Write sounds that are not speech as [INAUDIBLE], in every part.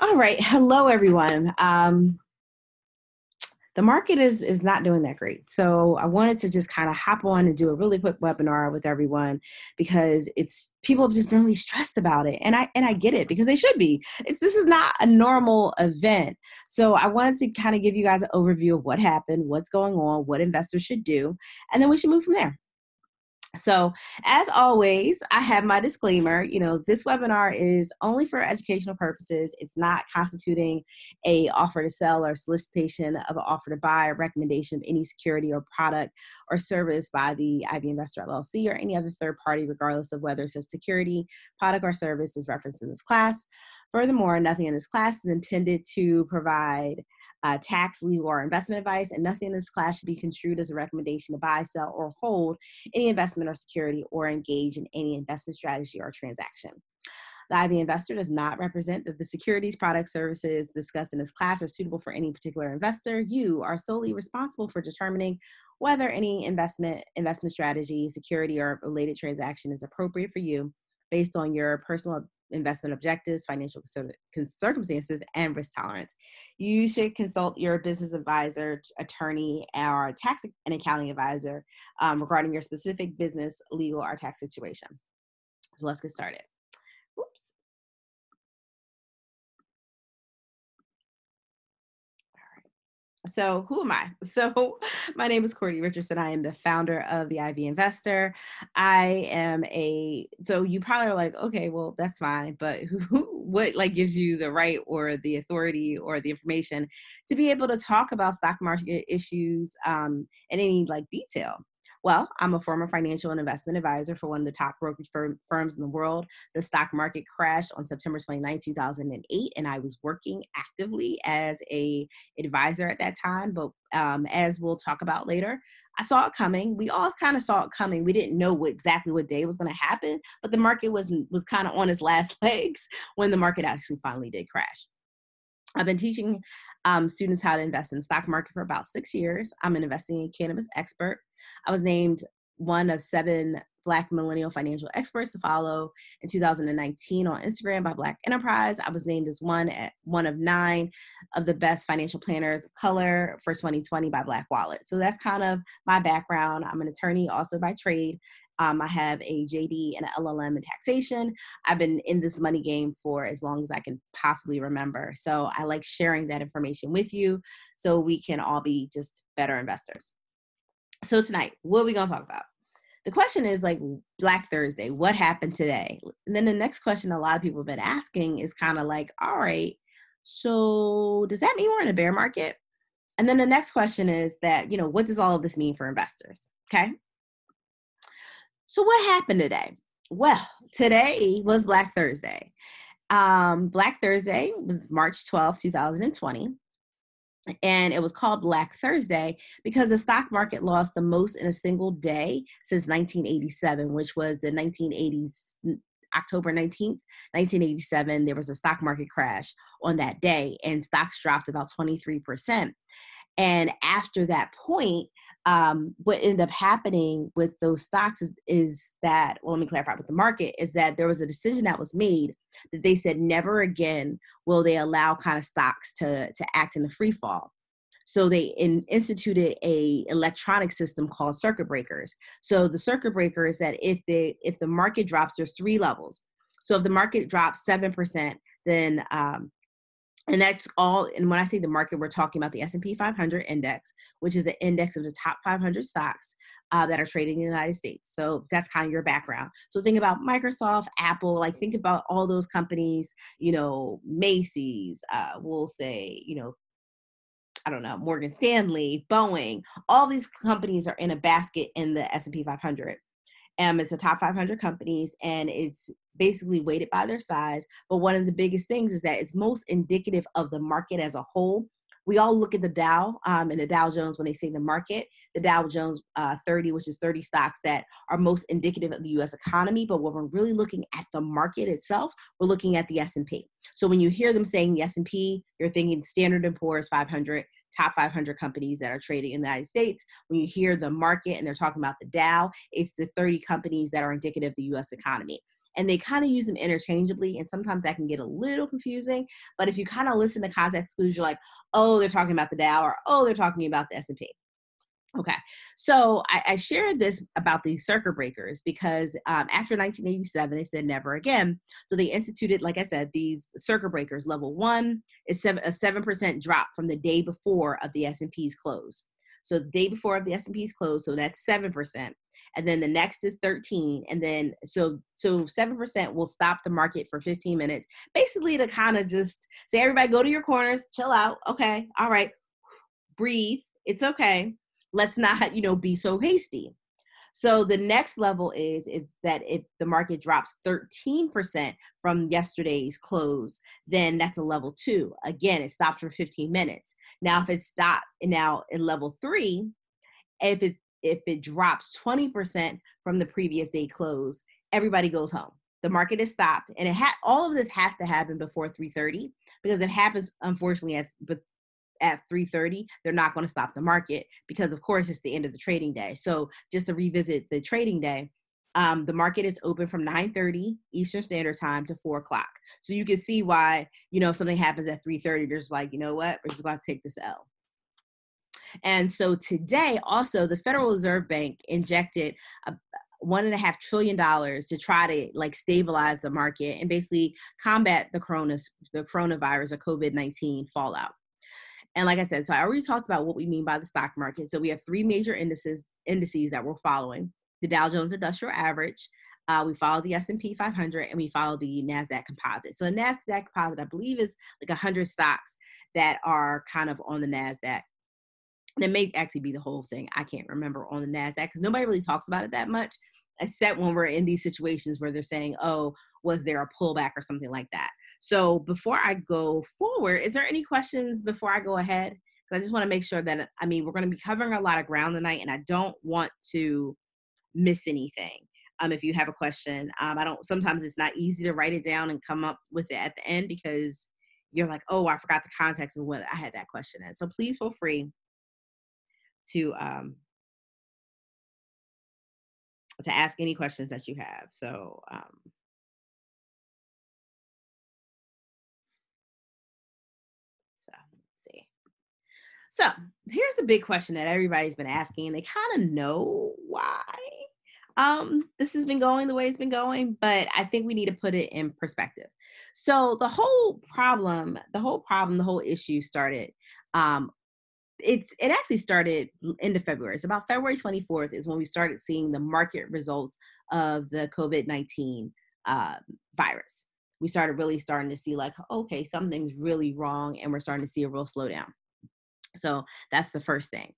All right. Hello, everyone. Um, the market is is not doing that great. So I wanted to just kind of hop on and do a really quick webinar with everyone because it's people have just been really stressed about it. And I and I get it because they should be. It's this is not a normal event. So I wanted to kind of give you guys an overview of what happened, what's going on, what investors should do, and then we should move from there. So, as always, I have my disclaimer. You know, this webinar is only for educational purposes. It's not constituting a offer to sell or solicitation of an offer to buy or recommendation of any security or product or service by the Ivy Investor LLC or any other third party, regardless of whether it's a security, product, or service is referenced in this class. Furthermore, nothing in this class is intended to provide uh, tax, legal, or investment advice, and nothing in this class should be construed as a recommendation to buy, sell, or hold any investment or security or engage in any investment strategy or transaction. The Ivy investor does not represent that the securities, products, services discussed in this class are suitable for any particular investor. You are solely responsible for determining whether any investment, investment strategy, security, or related transaction is appropriate for you based on your personal investment objectives, financial circumstances, and risk tolerance. You should consult your business advisor, attorney, or tax and accounting advisor um, regarding your specific business, legal, or tax situation. So let's get started. So, who am I? [LAUGHS] So, my name is Courtney Richardson. I am the founder of the Ivy Investor. I am a so you probably are like, okay, well, that's fine, but [LAUGHS] who, what like gives you the right or the authority or the information to be able to talk about stock market issues um, in any like detail? Well, I'm a former financial and investment advisor for one of the top brokerage firm, firms in the world. The stock market crashed on September 29, 2008, and I was working actively as a advisor at that time. But um, as we'll talk about later, I saw it coming. We all kind of saw it coming. We didn't know what, exactly what day was going to happen, but the market was was kind of on its last [LAUGHS] legs when the market actually finally did crash. I've been teaching um, students how to invest in the stock market for about six years. I'm an investing in cannabis expert. I was named one of seven Black millennial financial experts to follow in 2019 on Instagram by Black Enterprise. I was named as one at one of nine of the best financial planners of color for 2020 by Black Wallet. So that's kind of my background. I'm an attorney also by trade. Um, I have a JD and an LLM in taxation. I've been in this money game for as long as I can possibly remember. So I like sharing that information with you so we can all be just better investors. So tonight, what are we to talk about? The question is like Black Thursday, what happened today? And then the next question a lot of people have been asking is kind of like, all right, so does that mean we're in a bear market? And then the next question is that, you know, what does all of this mean for investors? Okay. So, what happened today? Well, today was Black Thursday. Um, Black Thursday was March 12, 2020. And it was called Black Thursday because the stock market lost the most in a single day since 1987, which was the 1980s, October 19th, 1987. There was a stock market crash on that day, and stocks dropped about 23%. And after that point, um, what ended up happening with those stocks is, is that, well, let me clarify with the market, is that there was a decision that was made that they said never again will they allow kind of stocks to, to act in a free fall. So they in, instituted a electronic system called circuit breakers. So the circuit breaker is that if the if the market drops, there's three levels. So if the market drops seven percent, then um, and that's all and when i say the market we're talking about the s&p 500 index which is the index of the top 500 stocks uh, that are trading in the united states so that's kind of your background so think about microsoft apple like think about all those companies you know macy's uh, we'll say you know I don't know, Morgan Stanley, Boeing, all these companies are in a basket in the S&P 500. Um, it's the top 500 companies and it's basically weighted by their size. But one of the biggest things is that it's most indicative of the market as a whole. We all look at the Dow um, and the Dow Jones when they say the market, the Dow Jones uh, 30, which is 30 stocks that are most indicative of the U.S. economy. But when we're really looking at the market itself, we're looking at the S&P. So when you hear them saying the S&P, you're thinking Standard & Poor's 500, top 500 companies that are trading in the United States. When you hear the market and they're talking about the Dow, it's the 30 companies that are indicative of the US economy. and they kind of use them interchangeably and sometimes that can get a little confusing but if you kind of listen to context clues you're like oh they're talking about the dow or oh they're talking about the s&p Okay, so I, I, shared this about these circuit breakers because um, after 1987, they said never again. So they instituted, like I said, these circuit breakers. Level one is seven, a seven percent drop from the day before of the S and P's close. So the day before of the S and P's close, so that's seven percent. And then the next is 13, and then so so seven percent will stop the market for 15 minutes, basically to kind of just say everybody go to your corners, chill out. Okay, all right, breathe. It's okay let's not you know be so hasty. So the next level is is that if the market drops 13% from yesterday's close then that's a level two. Again it stops for 15 minutes. Now if it stopped now in level three if it if it drops 20% from the previous day close everybody goes home. The market is stopped. And it had all of this has to happen before 3.30 because it happens unfortunately at at 3:30, they're not going to stop the market because of course it's the end of the trading day. So just to revisit the trading day, um, the market is open from 9:30 Eastern Standard Time to 4 o'clock. So you can see why you know if something happens at 3:30, there's like you know what, we're just going to take this L. And so today, also the Federal Reserve Bank injected a, one and a half trillion dollars to try to like stabilize the market and basically combat the corona the coronavirus or covid-19 fallout and like I said, so I already talked about what we mean by the stock market. So we have three major indices indices that we're following: the Dow Jones Industrial Average, uh, we follow the S&P 500, and we follow the Nasdaq Composite. So the Nasdaq Composite, I believe, is like 100 stocks that are kind of on the Nasdaq. And it may actually be the whole thing. I can't remember on the Nasdaq because nobody really talks about it that much, except when we're in these situations where they're saying, "Oh, was there a pullback or something like that?" So before I go forward, is there any questions before I go ahead? Because I just want to make sure that, I mean, we're going to be covering a lot of ground tonight and I don't want to miss anything. Um, if you have a question, um, I don't, sometimes it's not easy to write it down and come up with it at the end because you're like, oh, I forgot the context of what I had that question in. So please feel free to, um, to ask any questions that you have. So, um, So here's the big question that everybody's been asking, they kind of know why um, this has been going the way it's been going, but I think we need to put it in perspective. So the whole problem, the whole problem, the whole issue started. Um, it's it actually started of February. So about February 24th is when we started seeing the market results of the COVID 19 uh, virus. We started really starting to see like, okay, something's really wrong, and we're starting to see a real slowdown. So that's the first thing.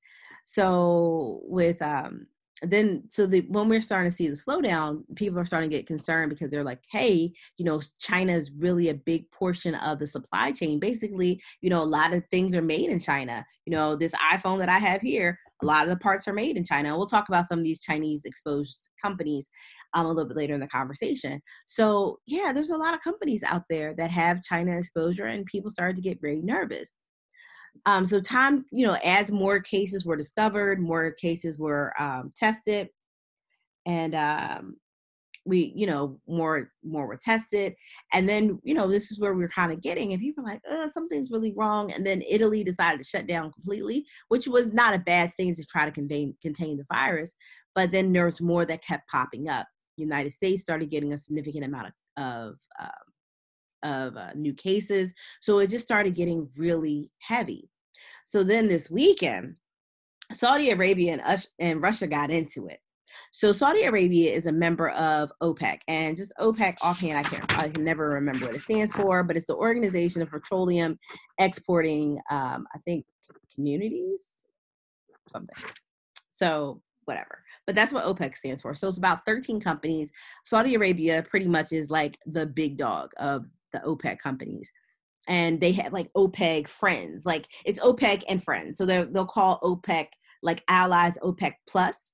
So with um then so the when we're starting to see the slowdown, people are starting to get concerned because they're like, hey, you know, China is really a big portion of the supply chain. Basically, you know, a lot of things are made in China. You know, this iPhone that I have here, a lot of the parts are made in China. We'll talk about some of these Chinese exposed companies um, a little bit later in the conversation. So yeah, there's a lot of companies out there that have China exposure, and people started to get very nervous. Um, so time, you know, as more cases were discovered, more cases were um, tested, and um, we, you know, more more were tested, and then you know this is where we are kind of getting, and people like, oh, something's really wrong, and then Italy decided to shut down completely, which was not a bad thing to try to contain contain the virus, but then there was more that kept popping up. United States started getting a significant amount of, of um, of uh, new cases. So it just started getting really heavy. So then this weekend, Saudi Arabia and, Us- and Russia got into it. So Saudi Arabia is a member of OPEC, and just OPEC offhand, I can I can never remember what it stands for, but it's the Organization of Petroleum Exporting, um, I think, communities, something. So whatever, but that's what OPEC stands for. So it's about 13 companies. Saudi Arabia pretty much is like the big dog of the OPEC companies and they have like OPEC friends. Like it's OPEC and friends. So they'll call OPEC like allies OPEC plus,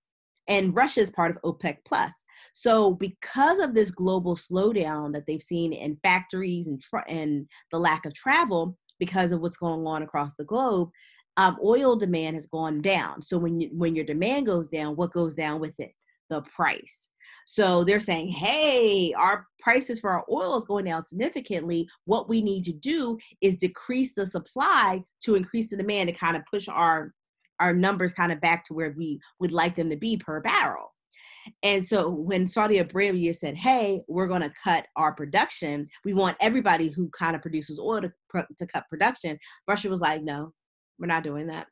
and Russia is part of OPEC plus. So because of this global slowdown that they've seen in factories and tra- and the lack of travel because of what's going on across the globe, um, oil demand has gone down. So when you, when your demand goes down, what goes down with it? The price. So they're saying, hey, our prices for our oil is going down significantly. What we need to do is decrease the supply to increase the demand to kind of push our our numbers kind of back to where we would like them to be per barrel. And so when Saudi Arabia said, "Hey, we're going to cut our production. We want everybody who kind of produces oil to, to cut production." Russia was like, "No, we're not doing that."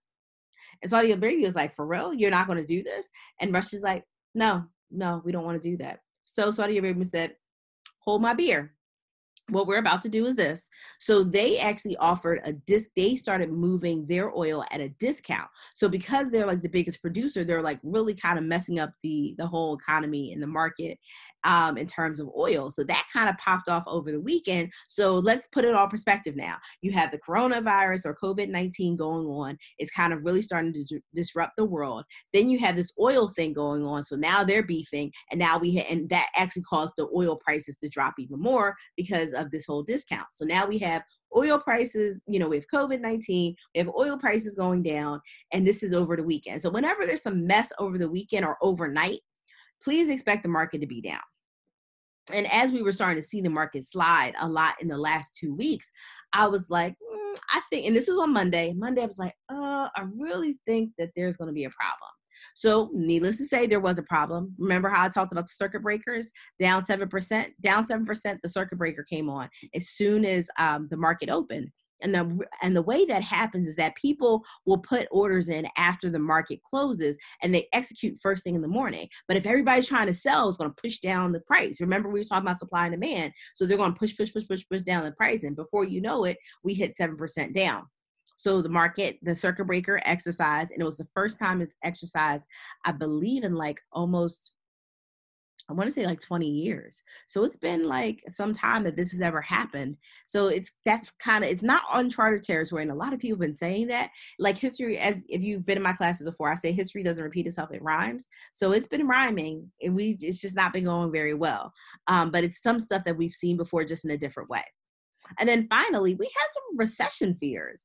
And Saudi Arabia was like, "For real? You're not going to do this?" And Russia's like, "No, no, we don't want to do that." So Saudi Arabia said, "Hold my beer." what we're about to do is this. So they actually offered a disc, they started moving their oil at a discount. So because they're like the biggest producer, they're like really kind of messing up the the whole economy in the market um, in terms of oil. So that kind of popped off over the weekend. So let's put it all perspective now. You have the coronavirus or COVID 19 going on. It's kind of really starting to d- disrupt the world. Then you have this oil thing going on. So now they're beefing. And now we, ha- and that actually caused the oil prices to drop even more because of this whole discount. So now we have oil prices, you know, we have COVID 19, we have oil prices going down, and this is over the weekend. So, whenever there's some mess over the weekend or overnight, please expect the market to be down. And as we were starting to see the market slide a lot in the last two weeks, I was like, mm, I think, and this is on Monday. Monday, I was like, uh, I really think that there's going to be a problem. So, needless to say, there was a problem. Remember how I talked about the circuit breakers down 7%? Down 7%, the circuit breaker came on as soon as um, the market opened and the and the way that happens is that people will put orders in after the market closes and they execute first thing in the morning. But if everybody's trying to sell it's going to push down the price. Remember we were talking about supply and demand. So they're going to push push push push push down the price. And before you know it we hit 7% down. So the market the circuit breaker exercise and it was the first time it's exercised i believe in like almost I want to say like 20 years. So it's been like some time that this has ever happened. So it's that's kind of it's not uncharted territory. And a lot of people have been saying that. Like history, as if you've been in my classes before, I say history doesn't repeat itself, it rhymes. So it's been rhyming and we it's just not been going very well. Um, but it's some stuff that we've seen before just in a different way. And then finally, we have some recession fears.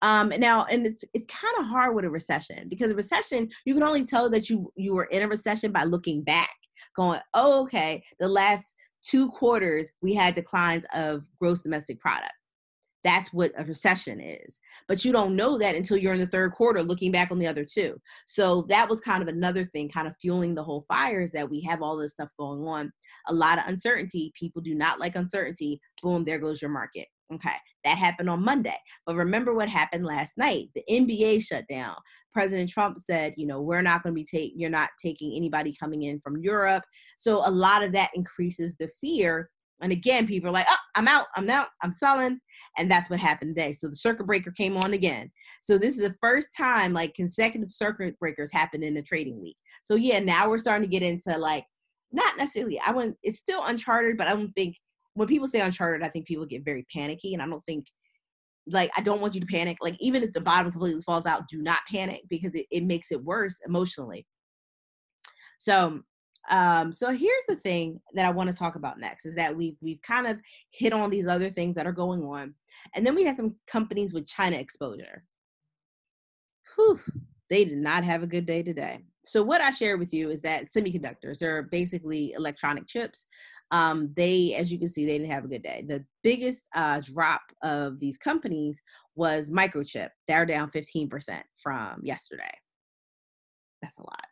Um, now, and it's it's kind of hard with a recession because a recession you can only tell that you you were in a recession by looking back going, oh, okay, the last two quarters we had declines of gross domestic product. That's what a recession is. But you don't know that until you're in the third quarter looking back on the other two. So that was kind of another thing, kind of fueling the whole fire is that we have all this stuff going on. A lot of uncertainty. People do not like uncertainty. Boom, there goes your market. Okay, that happened on Monday. But remember what happened last night? The NBA shut down. President Trump said, you know, we're not going to be taking, you're not taking anybody coming in from Europe. So a lot of that increases the fear. And again, people are like, oh, I'm out, I'm out, I'm selling. And that's what happened today. So the circuit breaker came on again. So this is the first time like consecutive circuit breakers happened in the trading week. So yeah, now we're starting to get into like, not necessarily, I wouldn't, it's still uncharted, but I don't think when people say uncharted, I think people get very panicky. And I don't think like I don't want you to panic. Like even if the bottom completely falls out, do not panic because it, it makes it worse emotionally. So um so here's the thing that I want to talk about next is that we've we've kind of hit on these other things that are going on. And then we have some companies with China exposure. Whew, they did not have a good day today. So what I share with you is that semiconductors are basically electronic chips um, they, as you can see, they didn't have a good day. The biggest uh, drop of these companies was Microchip. They're down 15% from yesterday. That's a lot.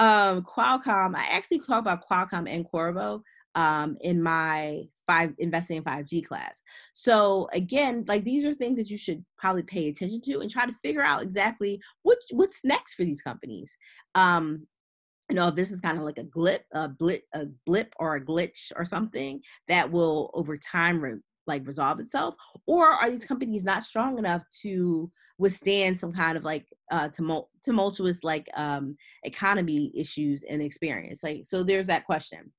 Um, Qualcomm, I actually talk about Qualcomm and Qorvo um, in my five investing in 5G class. So again, like these are things that you should probably pay attention to and try to figure out exactly what what's next for these companies. Um, you know this is kind of like a glip a blip a blip or a glitch or something that will over time re- like resolve itself? Or are these companies not strong enough to withstand some kind of like uh tumult- tumultuous like um economy issues and experience? Like so there's that question.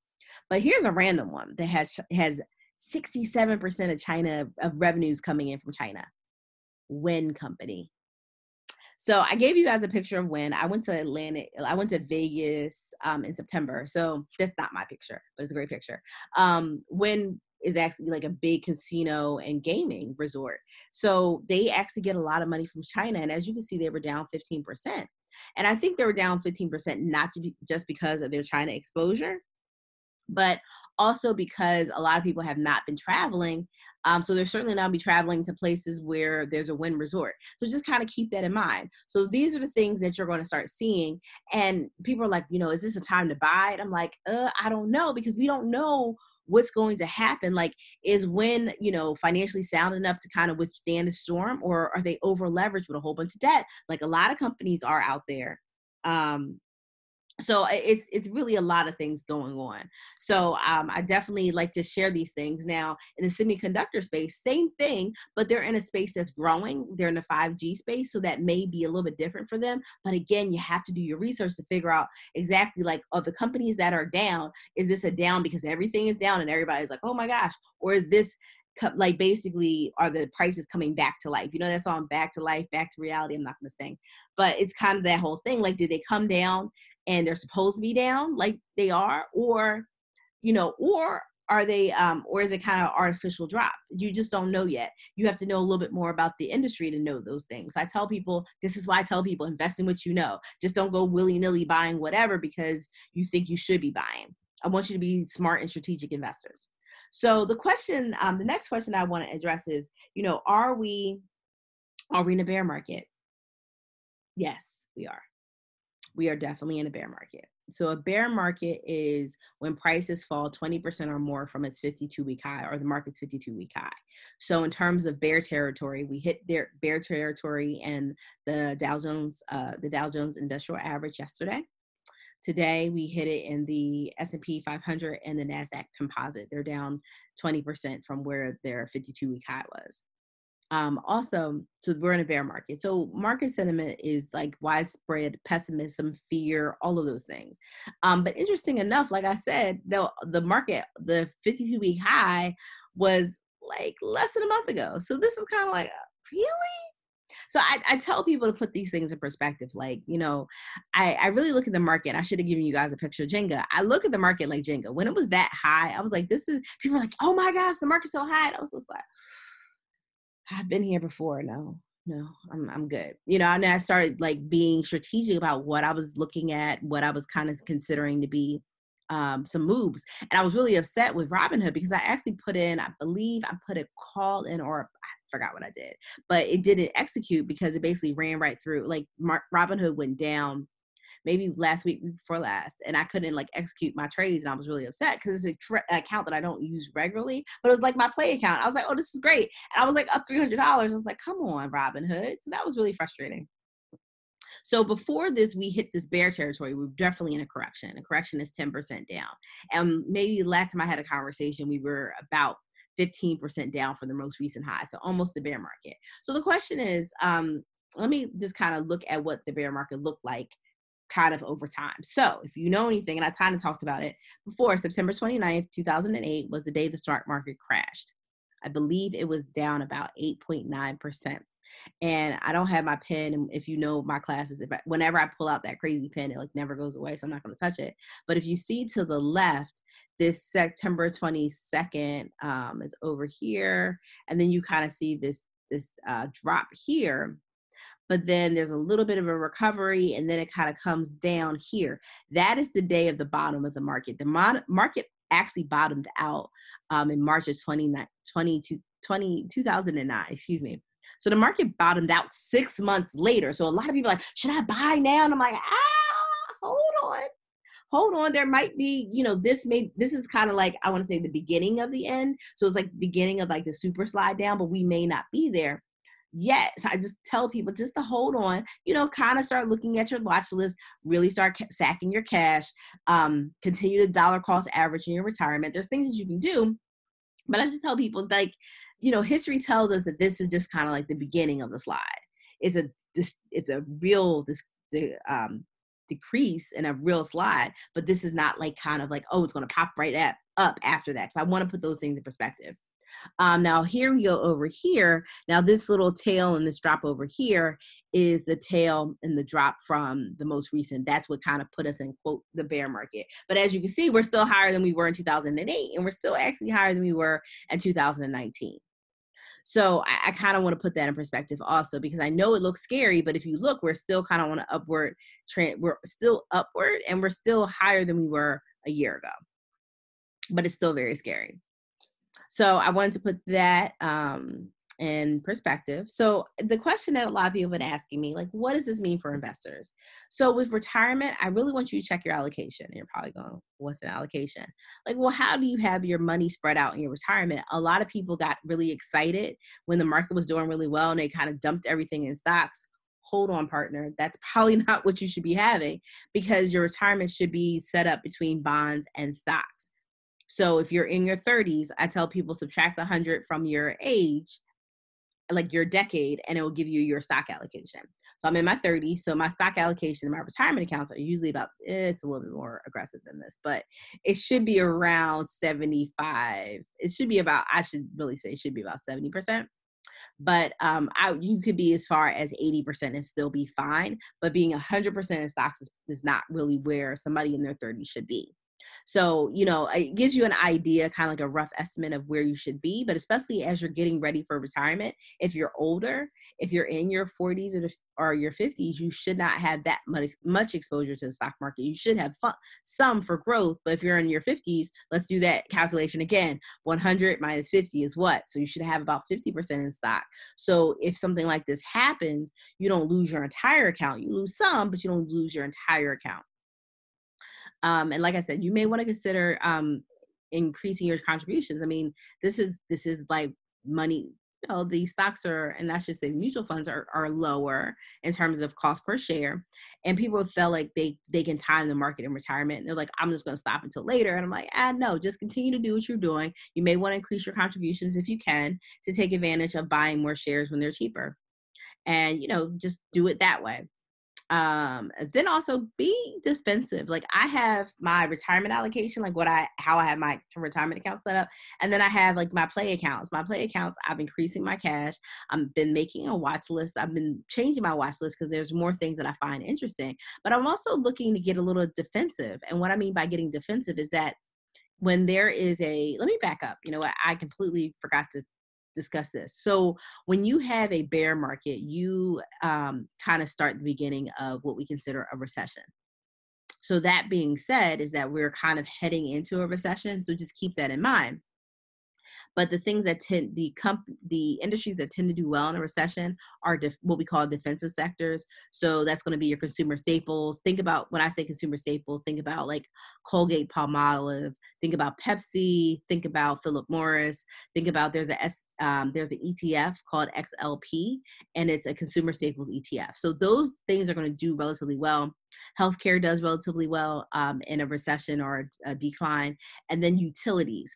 But here's a random one that has has 67% of china of revenues coming in from china. Wynn company so I gave you guys a picture of when I went to Atlanta. I went to Vegas um, in September. So that's not my picture, but it's a great picture. Um, Wynn is actually like a big casino and gaming resort. So they actually get a lot of money from China. And as you can see, they were down 15%. And I think they were down 15%, not be, just because of their China exposure, but also because a lot of people have not been traveling. Um, so they're certainly not be traveling to places where there's a Wynn resort. So just kind of keep that in mind. So these are the things that you're going to start seeing. And people are like, you know, is this a time to buy it? I'm like, uh, I don't know because we don't know what's going to happen like is Wynn you know financially sound enough to kind of withstand the storm or are they over leveraged with a whole bunch of debt like a lot of companies are out there um so it's it's really a lot of things going on. So um, i definitely like to share these things. Now in the semiconductor space same thing but they're in a space that's growing. They're in the 5g space so that may be a little bit different for them. But again you have to do your research to figure out exactly like of the companies that are down is this a down because everything is down and everybody's like oh my gosh or is this like basically are the prices coming back to life? You know that song back to life back to reality i'm not going to sing. But it's kind of that whole thing like did they come down and they're supposed to be down like they are or you know or are they um or is it kind of artificial drop? You just don't know yet. You have to know a little bit more about the industry to know those things. I tell people this is why i tell people invest in what you know. Just don't go willy-nilly buying whatever because you think you should be buying. I want you to be smart and strategic investors. So the question um the next question i want to address is you know are we are we in a bear market? Yes we are we are definitely in a bear market. So a bear market is when prices fall 20% or more from its 52 week high or the market's 52 week high. So in terms of bear territory, we hit bear territory in the Dow Jones uh, the Dow Jones Industrial Average yesterday. Today we hit it in the S&P 500 and the Nasdaq Composite. They're down 20% from where their 52 week high was um, also so we're in a bear market so market sentiment is like widespread pessimism fear all of those things. Um, but interesting enough like i said the, the market the 52 week high was like less than a month ago. So this is kind of like really? So I, I, tell people to put these things in perspective like you know I, I really look at the market i should have given you guys a picture of jenga. I look at the market like jenga. When it was that high i was like this is people are like oh my gosh the market's so high and i was just like I've been here before. No, no, I'm I'm good. You know, and I started like being strategic about what I was looking at, what I was kind of considering to be um, some moves. And I was really upset with Robinhood because I actually put in, I believe I put a call in or I forgot what I did, but it didn't execute because it basically ran right through. Like Mar- Robinhood went down maybe last week before last, and I couldn't like execute my trades, and I was really upset because it's a tra- account that I don't use regularly, but it was like my play account. I was like, oh, this is great, and I was like up three hundred dollars. I was like, come on, Robinhood. So that was really frustrating. So before this, we hit this bear territory. We are definitely in a correction. A correction is 10% down. And maybe last time I had a conversation, we were about 15% down from the most recent high. So almost the bear market. So the question is, um, let me just kind of look at what the bear market looked like kind of over time. So, if you know anything, and I kind of talked about it before, September 29th, 2008 was the day the stock market crashed. I believe it was down about 8.9%. And I don't have my pen. And if you know my classes, if I, whenever I pull out that crazy pen, it like never goes away. So I'm not going to touch it. But if you see to the left, this September 22nd um, is over here. And then you kind of see this this uh, drop here but then there's a little bit of a recovery and then it kind of comes down here. That is the day of the bottom of the market. The mon- market actually bottomed out um, in March of 20, 20, 20, 2009, excuse me. So the market bottomed out six months later. So a lot of people like, should I buy now? And I'm like, ah, hold on. Hold on, there might be, you know, this may this is kind of like I want to say the beginning of the end. So it's like beginning of like the super slide down, but we may not be there yet. So I just tell people just to hold on, you know, kind of start looking at your watch list, really start ca- sacking your cash, um, continue to dollar cost average in your retirement. There's things that you can do. But I just tell people like, you know, history tells us that this is just kind of like the beginning of the slide. It's a it's a real this um decrease and a real slide, but this is not like kind of like, oh, it's gonna pop right up up after that. So I want to put those things in perspective. Um, now here we go over here. Now this little tail and this drop over here is the tail and the drop from the most recent. That's what kind of put us in quote the bear market. But as you can see, we're still higher than we were in 2008, and we're still actually higher than we were in 2019. So I, I kind of want to put that in perspective also because I know it looks scary, but if you look, we're still kind of on an upward trend. We're still upward and we're still higher than we were a year ago, but it's still very scary. So I wanted to put that um, in perspective. So the question that a lot of people have been asking me, like, what does this mean for investors? So with retirement, I really want you to check your allocation. You're probably going, what's an allocation? Like, well, how do you have your money spread out in your retirement? A lot of people got really excited when the market was doing really well and they kind of dumped everything in stocks. Hold on, partner. That's probably [LAUGHS] not what you should be having because your retirement should be set up between bonds and stocks. So if you're in your 30s, I tell people subtract 100 from your age like your decade and it will give you your stock allocation. So I'm in my 30s, so my stock allocation in my retirement accounts are usually about eh, it's a little bit more aggressive than this, but it should be around 75. It should be about I should really say it should be about 70%. But um, I, you could be as far as 80% and still be fine. But being 100% in stocks is, is not really where somebody in their 30s should be. So, you know, it gives you an idea, kind of like a rough estimate of where you should be. But especially as you're getting ready for retirement, if you're older, if you're in your 40s or, or your 50s, you should not have that much, much exposure to the stock market. You should have fun, some for growth. But if you're in your 50s, let's do that calculation again. 100 minus 50 is what? So you should have about 50% in stock. So if something like this happens, you don't lose your entire account. You lose some, but you don't lose your entire account. Um, and like I said, you may want to consider um, increasing your contributions. I mean, this is this is like money. You know, the stocks are, and that's just the mutual funds are are lower in terms of cost per share. And people feel like they they can time the market in retirement. And they're like, I'm just going to stop until later. And I'm like, ah, no, just continue to do what you're doing. You may want to increase your contributions if you can to take advantage of buying more shares when they're cheaper. And you know, just do it that way um then also be defensive like i have my retirement allocation like what i how i have my retirement account set up and then i have like my play accounts. My play accounts i've increasing my cash. I've been making a watch list. I've been changing my watch list because there's more things that i find interesting but i'm also looking to get a little defensive and what i mean by getting defensive is that when there is a let me back up you know what? I completely forgot to discuss this. So when you have a bear market, you um, kind of start the beginning of what we consider a recession. So that being said, is that we're kind of heading into a recession. So just keep that in mind. But the things that tend the comp the industries that tend to do well in a recession are def- what we call defensive sectors. So that's going to be your consumer staples. Think about when I say consumer staples, think about like Colgate Palmolive. Think about Pepsi. Think about Philip Morris. Think about there's a S, um, there's an ETF called XLP, and it's a consumer staples ETF. So those things are going to do relatively well healthcare does relatively well um, in a recession or a, a, decline, and then utilities.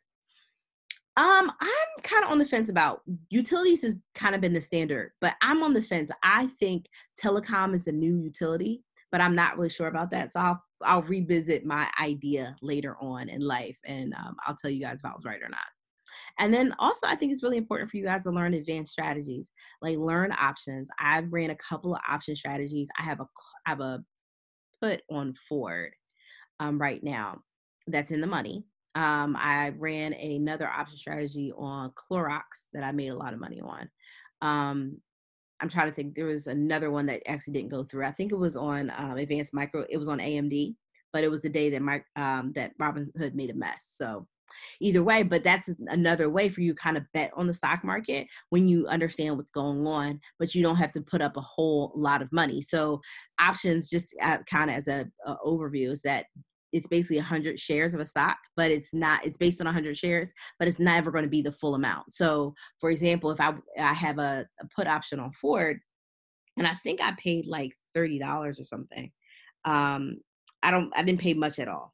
Um, I'm kind of on the fence about utilities has kind of been the standard, but I'm on the fence. I think telecom is the new utility, but I'm not really sure about that. So I'll I'll revisit my idea later on in life, and um, I'll tell you guys if I was right or not. And then also, I think it's really important for you guys to learn advanced strategies, like learn options. I've ran a couple of option strategies. I have a I have a put on Ford um, right now that's in the money. Um, I ran another option strategy on Clorox that I made a lot of money on. Um, I'm trying to think. There was another one that actually didn't go through. I think it was on um, Advanced Micro. It was on AMD, but it was the day that my um, that Robinhood made a mess. So either way, but that's another way for you kind of bet on the stock market when you understand what's going on, but you don't have to put up a whole lot of money. So options, just uh, kind of as a, a overview, is that it's basically 100 shares of a stock but it's not it's based on 100 shares but it's never going to be the full amount. So for example if i i have a, a put option on ford and i think i paid like $30 or something um i don't i didn't pay much at all.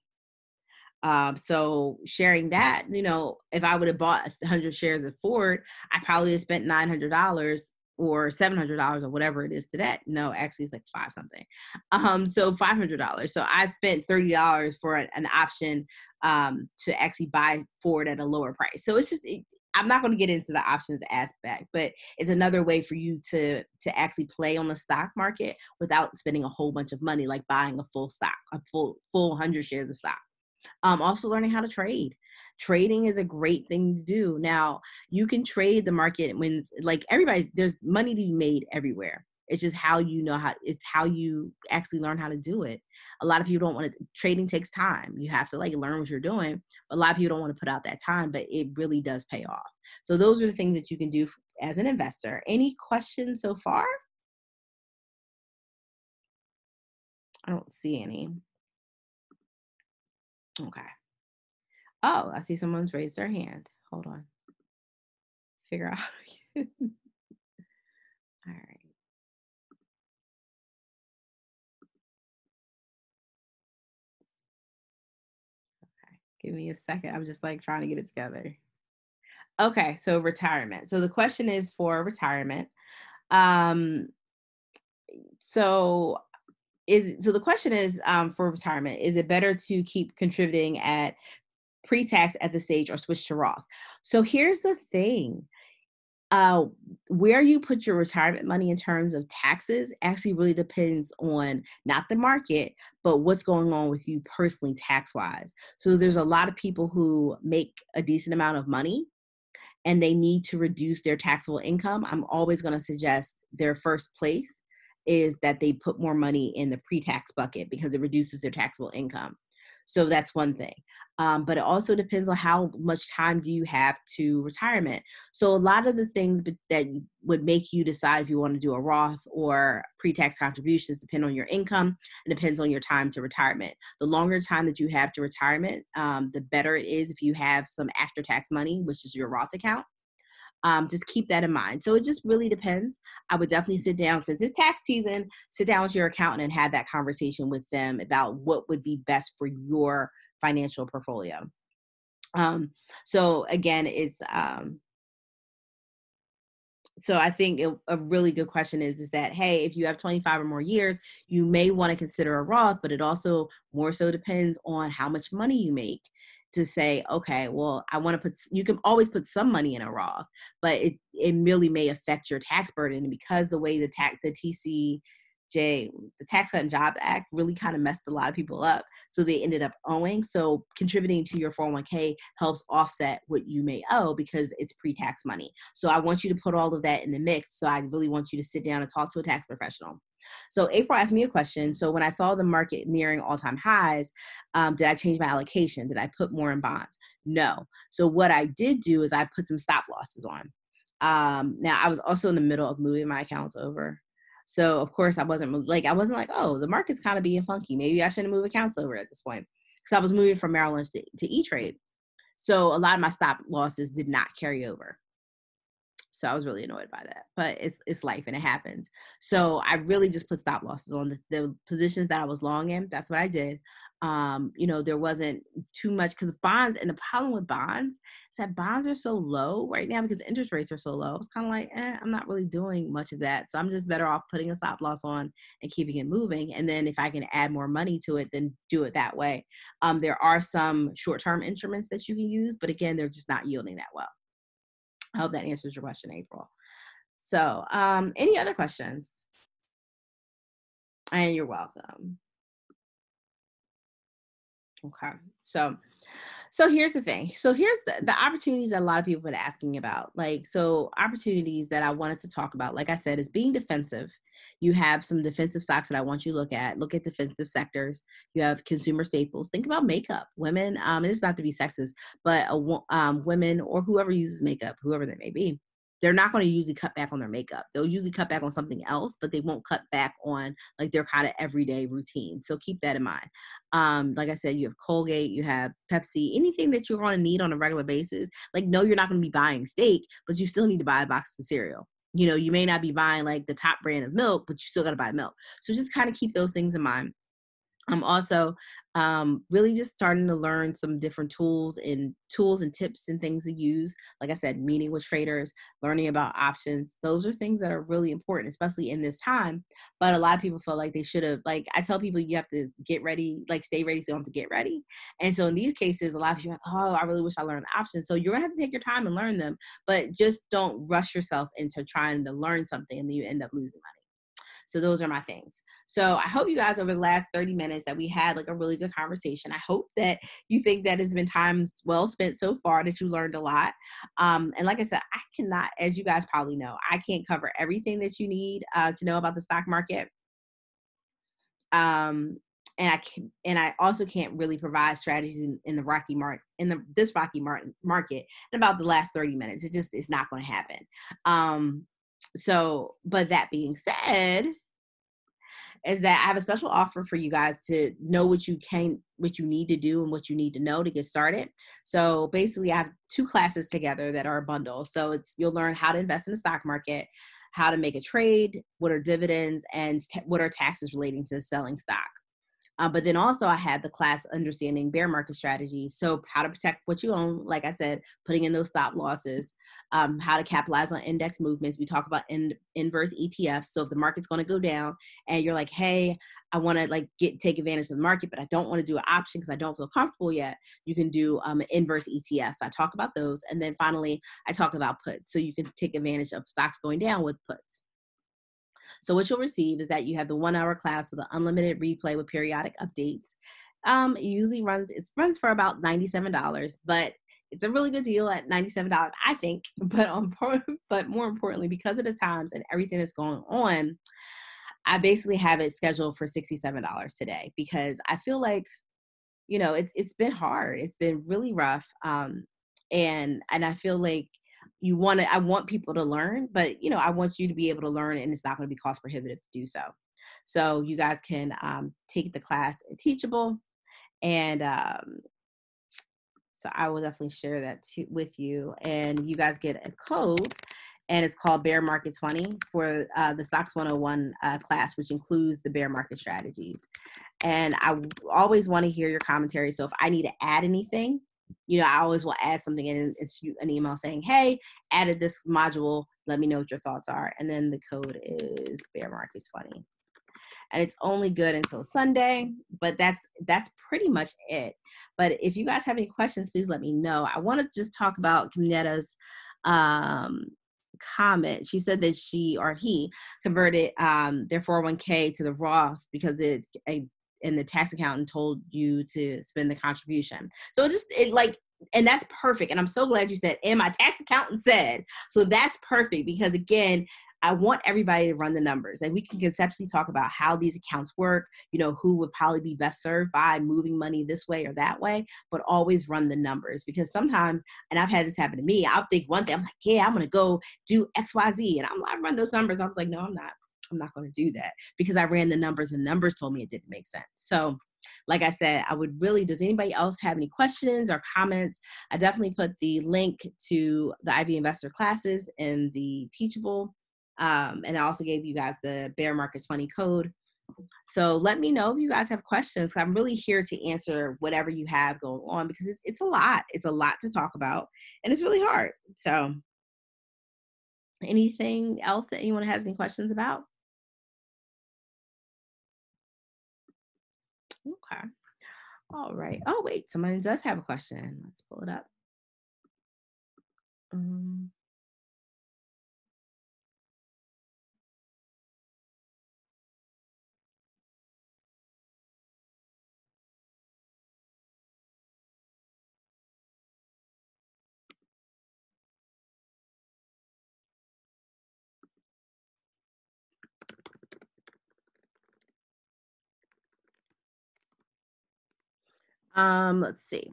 Um, so sharing that, you know, if I would have bought 100 shares of Ford, I probably have spent $900 or seven hundred dollars or whatever it is to that. No, actually, it's like five something. Um, so five hundred dollars. So I spent thirty dollars for an, an option um, to actually buy Ford at a lower price. So it's just. It, I'm not going to get into the options aspect, but it's another way for you to to actually play on the stock market without spending a whole bunch of money, like buying a full stock, a full full hundred shares of stock. Um, also learning how to trade trading is a great thing to do. Now, you can trade the market when like everybody's there's money to be made everywhere. It's just how you know how it's how you actually learn how to do it. A lot of people don't want to trading takes time. You have to like learn what you're doing. A lot of people don't want to put out that time, but it really does pay off. So those are the things that you can do as an investor. Any questions so far? I don't see any. Okay. Oh, I see someone's raised their hand. Hold on. Figure [LAUGHS] out. All right. Okay. Give me a second. I'm just like trying to get it together. Okay, so retirement. So the question is for retirement. Um so is so the question is um, for retirement is it better to keep contributing at pre-tax at the stage or switch to roth. So here's the thing uh, where you put your retirement money in terms of taxes actually really depends on not the market but what's going on with you personally tax wise so there's a lot of people who make a decent amount of money and they need to reduce their taxable income. I'm always going to suggest their first place is that they put more money in the pre-tax bucket because it reduces their taxable income. So that's one thing. Um, but it also depends on how much time do you have to retirement. So a lot of the things that would make you decide if you want to do a Roth or pre-tax contributions depend on your income and depends on your time to retirement. The longer time that you have to retirement, um, the better it is if you have some after-tax money, which is your Roth account um, just keep that in mind. So it just really depends. I would definitely sit down since it's tax season, sit down with your accountant and have that conversation with them about what would be best for your financial portfolio. Um, so again, it's um, so I think it, a really good question is is that hey, if you have 25 or more years, you may want to consider a Roth, but it also more so depends on how much money you make to say, okay, well, I want to put, you can always put some money in a Roth, but it, it really may affect your tax burden. Because the way the tax, the TCJ, the Tax Cut and Job Act really kind of messed a lot of people up. So they ended up owing. So contributing to your 401k helps offset what you may owe because it's pre tax money. So I want you to put all of that in the mix. So I really want you to sit down and talk to a tax professional. So April asked me a question. So when I saw the market nearing all-time highs, um, did I change my allocation? Did I put more in bonds? No. So what I did do is I put some stop losses on. Um, now I was also in the middle of moving my accounts over. So of course I wasn't like I wasn't like oh the market's kind of being funky maybe I shouldn't move accounts over at this point because I was moving from Merrill Lynch to, to E Trade. So a lot of my stop losses did not carry over. So I was really annoyed by that. But it's it's life and it happens. So I really just put stop losses on the, the positions that I was long in. That's what I did. Um, you know, there wasn't too much because bonds and the problem with bonds is that bonds are so low right now because interest rates are so low. It's kind of like, eh, I'm not really doing much of that. So I'm just better off putting a stop loss on and keeping it moving. And then if I can add more money to it, then do it that way. Um, there are some short term instruments that you can use, but again, they're just not yielding that well. I hope that answers your question, April. So, um, any other questions? And you're welcome. Okay, so so here's the thing. So here's the, the opportunities that a lot of people have been asking about. Like, so opportunities that I wanted to talk about, like I said, is being defensive. You have some defensive stocks that I want you to look at. Look at defensive sectors. You have consumer staples. Think about makeup. Women, um, it's not to be sexist, but a, um, women or whoever uses makeup, whoever they may be, they're not going to usually cut back on their makeup. They'll usually cut back on something else, but they won't cut back on like their kind of everyday routine. So keep that in mind. Um, like I said, you have Colgate, you have Pepsi, anything that you're going to need on a regular basis. Like, no, you're not going to be buying steak, but you still need to buy a box of cereal you know, you may not be buying like the top brand of milk, but you still got to buy milk. So just kind of keep those things in mind. I'm also um, really just starting to learn some different tools and tools and tips and things to use. Like I said, meeting with traders, learning about options. Those are things that are really important, especially in this time. But a lot of people feel like they should have, like I tell people, you have to get ready, like stay ready so you don't have to get ready. And so in these cases, a lot of people are like, oh, I really wish I learned options. So you're gonna have to take your time and learn them, but just don't rush yourself into trying to learn something and then you end up losing money. So those are my things. So I hope you guys over the last 30 minutes that we had like a really good conversation. I hope that you think that has been times well spent so far that you learned a lot. Um, and like I said, I cannot, as you guys probably know, I can't cover everything that you need uh, to know about the stock market. Um, and I can, and I also can't really provide strategies in, in the Rocky market in the this Rocky mar- market in about the last 30 minutes. It just is not going to happen. Um, so, but that being said, is that I have a special offer for you guys to know what you can, what you need to do, and what you need to know to get started. So basically, I have two classes together that are a bundle. So it's you'll learn how to invest in the stock market, how to make a trade, what are dividends, and t- what are taxes relating to selling stock. Uh, but then also I had the class understanding bear market strategies. So how to protect what you own, like I said, putting in those stop losses, um, how to capitalize on index movements. We talk about in, inverse ETFs. So if the market's going to go down and you're like, hey, I want to like get take advantage of the market, but I don't want to do an option because I don't feel comfortable yet. You can do um, an inverse ETFs. So I talk about those, and then finally I talk about puts. So you can take advantage of stocks going down with puts. So what you'll receive is that you have the one hour class with an unlimited replay with periodic updates. Um, it usually runs, it runs for about $97, but it's a really good deal at $97, I think. [LAUGHS] But on, but more importantly, because of the times and everything that's going on, I basically have it scheduled for $67 today because I feel like, you know, it's it's been hard. It's been really rough. Um, and and I feel like you want to i want people to learn but you know i want you to be able to learn and it's not going to be cost prohibitive to do so. So you guys can um, take the class at teachable and um, so i will definitely share that to, with you and you guys get a code and it's called bear market 20 for uh, the stocks 101 uh, class which includes the bear market strategies. And i always want to hear your commentary so if i need to add anything you know, I always will add something in and shoot an email saying, "Hey, added this module. Let me know what your thoughts are." And then the code is bear market twenty, and it's only good until Sunday. But that's that's pretty much it. But if you guys have any questions, please let me know. I want to just talk about Kinetta's um, comment. She said that she or he converted um, their 401k to the Roth because it's a and the tax accountant told you to spend the contribution. So it just it like and that's perfect. And I'm so glad you said, and my tax accountant said. So that's perfect because again, I want everybody to run the numbers and we can conceptually talk about how these accounts work, you know, who would probably be best served by moving money this way or that way, but always run the numbers because sometimes, and I've had this happen to me, I'll think one thing, I'm like, yeah, I'm going to go do XYZ. And I'm like, run those numbers. I was like, no, I'm not. I'm not going to do that because I ran the numbers and numbers told me it didn't make sense. So, like I said, I would really, does anybody else have any questions or comments? I definitely put the link to the Ivy Investor classes in the Teachable. Um, and I also gave you guys the Bear Market 20 code. So let me know if you guys have questions. I'm really here to answer whatever you have going on because it's, it's a lot. It's a lot to talk about and it's really hard. So anything else that anyone has any questions about? Okay. All right. Oh, wait, somebody does have a question. Let's pull it up. Um, um, let's see.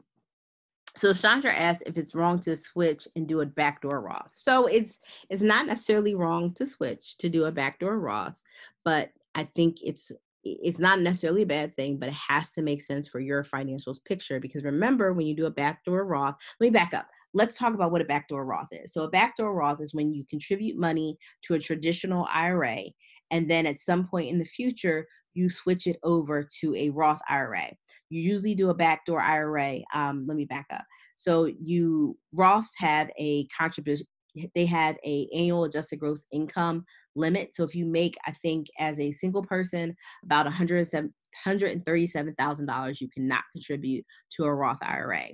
So Chandra asked if it's wrong to switch and do a backdoor Roth. So it's it's not necessarily wrong to switch to do a backdoor Roth, but I think it's it's not necessarily a bad thing, but it has to make sense for your financials picture. Because remember, when you do a backdoor Roth, let me back up. Let's talk about what a backdoor Roth is. So a backdoor Roth is when you contribute money to a traditional IRA, and then at some point in the future, you switch it over to a Roth IRA. You usually do a backdoor IRA. Um, let me back up. So you Roths have a contribution. They have a annual adjusted gross income limit. So if you make, I think, as a single person, about $137,000, you cannot contribute to a Roth IRA.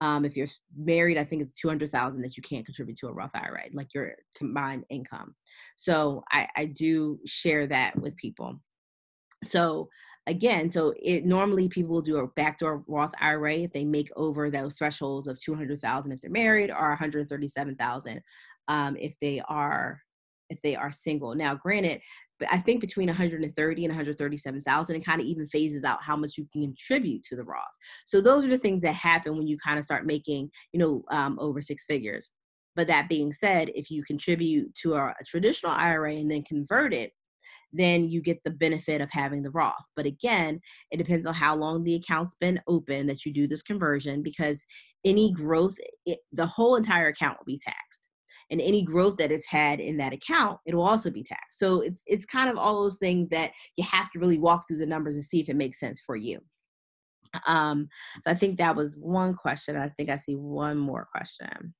Um, if you're married, I think it's 200,000 that you can't contribute to a Roth IRA, like your combined income. So I, I do share that with people. So again, so it normally people will do a backdoor Roth IRA if they make over those thresholds of 200,000 if they're married or 137,000 um, if they are if they are single. Now, granted, but I think between 130 and 137,000, it kind of even phases out how much you can contribute to the Roth. So those are the things that happen when you kind of start making, you know, um, over six figures. But that being said, if you contribute to a, a traditional IRA and then convert it, then you get the benefit of having the Roth. But again, it depends on how long the account's been open that you do this conversion because any growth, it, the whole entire account will be taxed. And any growth that it's had in that account it will also be taxed. So it's it's kind of all those things that you have to really walk through the numbers and see if it makes sense for you. Um so i think that was one question. I think i see one more question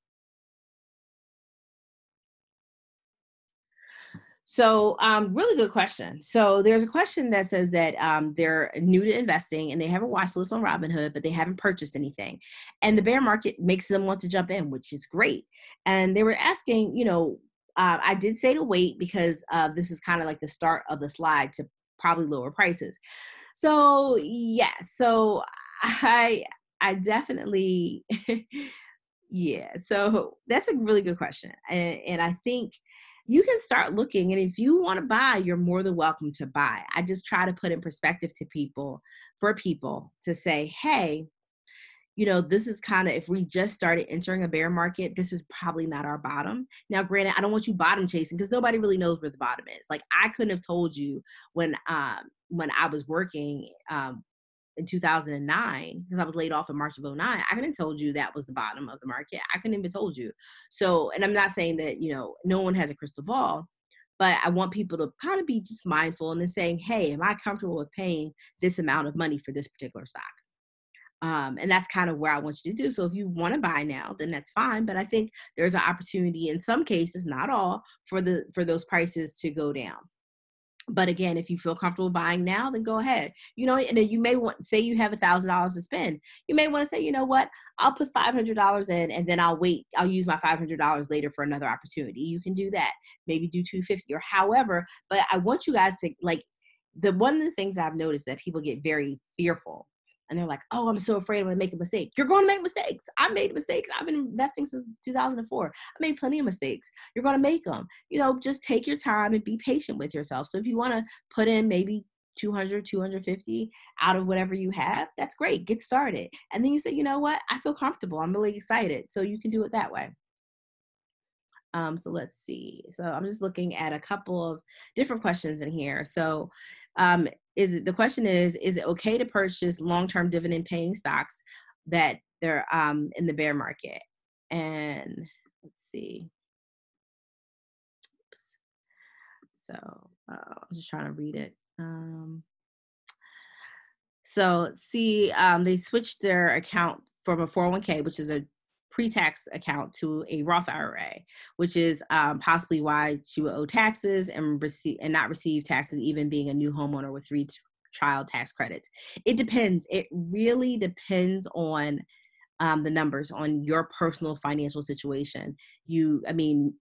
So, um, really good question. So, there's a question that says that um, they're new to investing and they have a watch list on Robinhood, but they haven't purchased anything. And the bear market makes them want to jump in, which is great. And they were asking, you know, uh, I did say to wait because uh, this is kind of like the start of the slide to probably lower prices. So, yeah, so I, I definitely, [LAUGHS] yeah, so that's a really good question. And, and I think, you can start looking. And if you want to buy, you're more than welcome to buy. I just try to put in perspective to people, for people to say, hey, you know, this is kind of, if we just started entering a bear market, this is probably not our bottom. Now, granted, I don't want you bottom chasing because nobody really knows where the bottom is. Like I couldn't have told you when, um, when I was working um, in 2009 because I was laid off in March of 09. I couldn't have told you that was the bottom of the market. I couldn't even told you. So, and I'm not saying that, you know, no one has a crystal ball, but I want people to kind of be just mindful and then saying, hey, am I comfortable with paying this amount of money for this particular stock? Um, and that's kind of where I want you to do. So if you want to buy now, then that's fine. But I think there's an opportunity in some cases, not all, for the for those prices to go down but again if you feel comfortable buying now then go ahead. You know and then you may want to say you have a thousand dollars to spend you may want to say you know what? I'll put five hundred dollars in and then i'll wait. I'll use my five hundred dollars later for another opportunity. You can do that. Maybe do 250 or however but i want you guys to like the one of the things i've noticed that people get very fearful and they're like, "Oh, I'm so afraid I'm to make a mistake." You're going to make mistakes. I made mistakes. I've been investing since 2004. I made plenty of mistakes. You're going to make them. You know, just take your time and be patient with yourself. So if you want to put in maybe 200, 250 out of whatever you have, that's great. Get started. And then you say, "You know what? I feel comfortable. I'm really excited." So you can do it that way. Um, so let's see. So I'm just looking at a couple of different questions in here. So um, is the question is, is it okay to purchase long-term dividend paying stocks that they're um, in the bear market? And let's see. Oops. So uh, I'm just trying to read it. Um, so see, um, they switched their account from a 401k, which is a pre-tax account to a Roth IRA, which is um, possibly why she would owe taxes and receive and not receive taxes, even being a new homeowner with three child tax credits. It depends. It really depends on um, the numbers on your personal financial situation. You, I mean,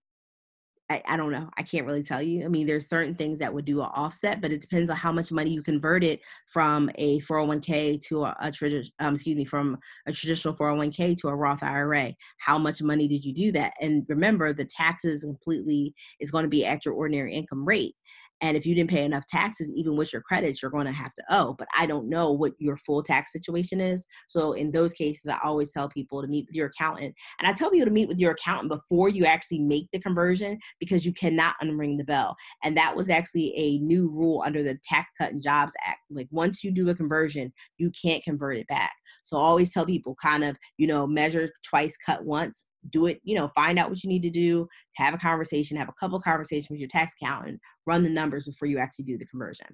I, I, don't know. I can't really tell you. I mean, there's certain things that would do an offset, but it depends on how much money you convert it from a 401k to a, a traditional, um, excuse me, from a traditional 401k to a Roth IRA. How much money did you do that? And remember, the taxes completely is going to be at your ordinary income rate. And if you didn't pay enough taxes, even with your credits, you're going to have to owe. But I don't know what your full tax situation is. So in those cases, I always tell people to meet with your accountant. And I tell people to meet with your accountant before you actually make the conversion because you cannot unring the bell. And that was actually a new rule under the Tax Cut and Jobs Act. Like once you do a conversion, you can't convert it back. So always tell people kind of, you know, measure twice, cut once do it you know find out what you need to do have a conversation have a couple conversations with your tax accountant run the numbers before you actually do the conversion.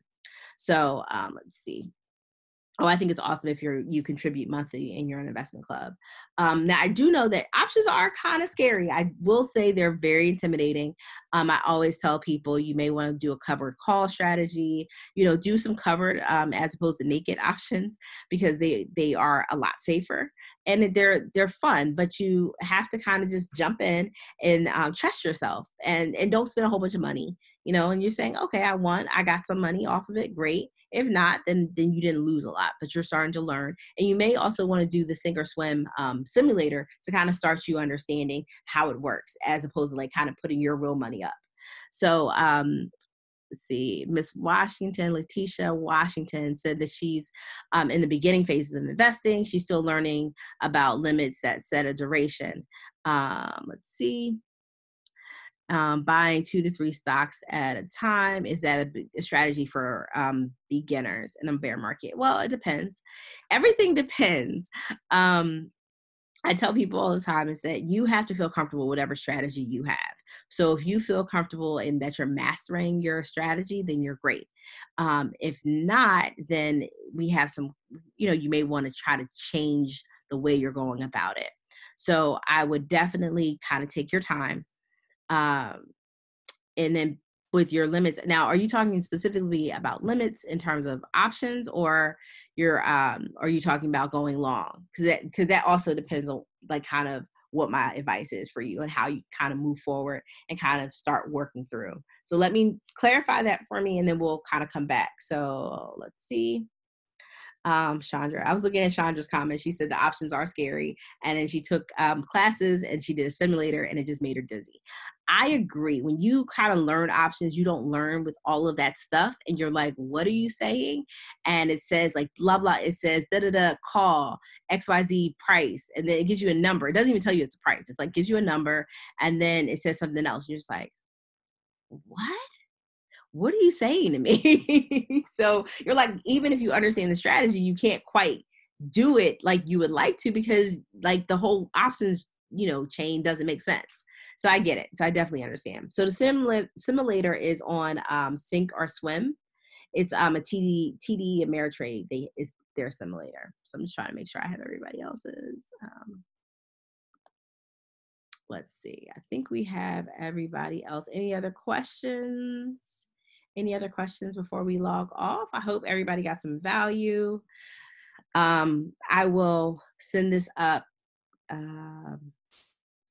So um, let's see. Oh i think it's awesome if you're you contribute monthly and you're an investment club. Um, now i do know that options are kind of scary. I will say they're very intimidating. Um, i always tell people you may want to do a covered call strategy you know do some covered um, as opposed to naked [LAUGHS] options because they they are a lot safer and they're they're fun but you have to kind of just jump in and um, trust yourself and and don't spend a whole bunch of money you know and you're saying okay i won i got some money off of it great. If not then then you didn't lose a lot but you're starting to learn. And you may also want to do the thinkorswim um, simulator to kind of start you understanding how it works as opposed to like kind of putting your real money up. So um, see, Miss Washington, Letitia Washington said that she's um, in the beginning phases of investing. She's still learning about limits that set a duration. Um, let's see. Um, buying two to three stocks at a time is that a, a strategy for um, beginners in a bear market? Well, it depends. Everything depends. Um, I tell people all the time is that you have to feel comfortable whatever strategy you have. So if you feel comfortable in that you're mastering your strategy, then you're great. Um, if not, then we have some, you know, you may want to try to change the way you're going about it. So I would definitely kind of take your time. Um, and then with your limits now are you talking specifically about limits in terms of options or you're um are you talking about going long because that because that also depends on like kind of what my advice is for you and how you kind of move forward and kind of start working through so let me clarify that for me and then we'll kind of come back so let's see um, Chandra. I was looking at Chandra's comment. She said the options are scary. And then she took um, classes and she did a simulator and it just made her dizzy. I agree. When you kind of learn options, you don't learn with all of that stuff. And you're like, what are you saying? And it says like blah, blah. It says da da da call XYZ price. And then it gives you a number. It doesn't even tell you it's a price. It's like gives you a number and then it says something else. You're just like, what? what are you saying to me? [LAUGHS] so you're like, even if you understand the strategy, you can't quite do it like you would like to because like the whole options, you know, chain doesn't make sense. So I get it. So I definitely understand. So the simula- simulator is on um, thinkorswim. It's um, a TD TD Ameritrade. They it's their simulator. So I'm just trying to make sure I have everybody else's. Um, let's see. I think we have everybody else. Any other questions? Any other questions before we log off? I hope everybody got some value. Um, I will send this up. Um,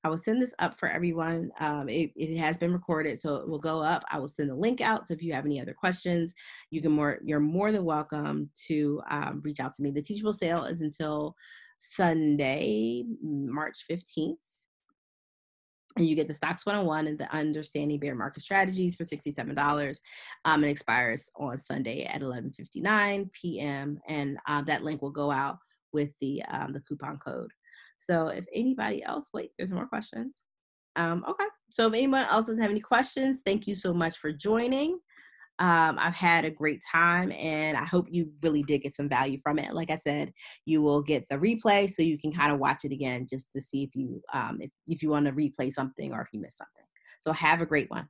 I will send this up for everyone. Um, it, it, has been recorded, so it will go up. I will send the link out. So if you have any other questions, you can more. You're more than welcome to um, reach out to me. The teachable sale is until Sunday, March 15th and you get the stocks 101 and the understanding bear market strategies for $67 um, it expires on sunday at 11.59 p.m and uh, that link will go out with the um, the coupon code so if anybody else wait there's more questions um, okay so if anyone else doesn't have any questions thank you so much for joining um, I've had a great time and I hope you really did get some value from it. Like I said, you will get the replay so you can kind of watch it again just to see if you um, if, if you want to replay something or if you missed something. So have a great one.